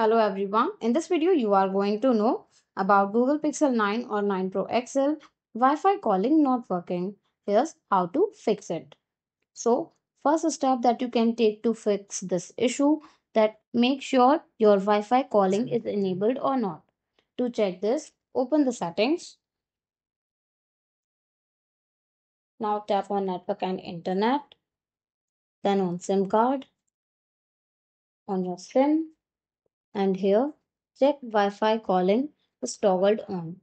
Hello everyone. In this video, you are going to know about Google Pixel 9 or 9 Pro XL Wi-Fi calling not working. Here's how to fix it. So, first step that you can take to fix this issue that make sure your Wi-Fi calling is enabled or not. To check this, open the settings. Now tap on network and internet. Then on SIM card. On your SIM and here check Wi-Fi calling is toggled on.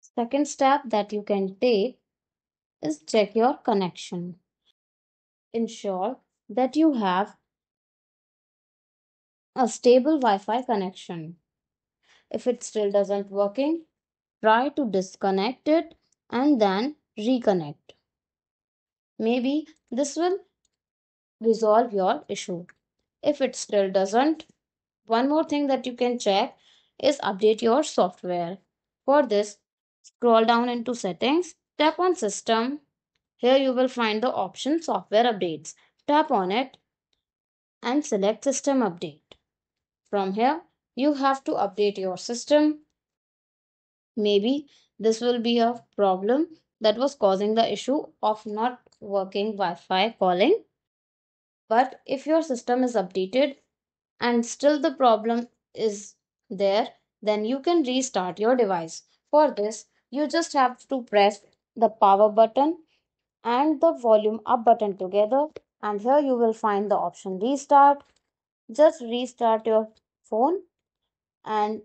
Second step that you can take is check your connection. Ensure that you have a stable Wi-Fi connection. If it still doesn't working, try to disconnect it and then reconnect. Maybe this will resolve your issue. If it still doesn't, one more thing that you can check is update your software. For this, scroll down into settings, tap on system. Here you will find the option software updates. Tap on it and select system update. From here, you have to update your system. Maybe this will be a problem that was causing the issue of not working Wi-Fi calling. But if your system is updated and still the problem is there, then you can restart your device. For this, you just have to press the power button and the volume up button together and here you will find the option restart. Just restart your phone and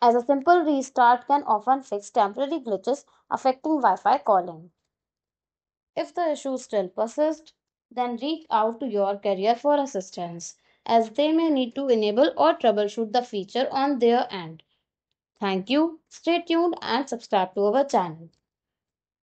as a simple restart can often fix temporary glitches affecting Wi-Fi calling. If the issue still persists, then reach out to your carrier for assistance as they may need to enable or troubleshoot the feature on their end. Thank you, stay tuned and subscribe to our channel.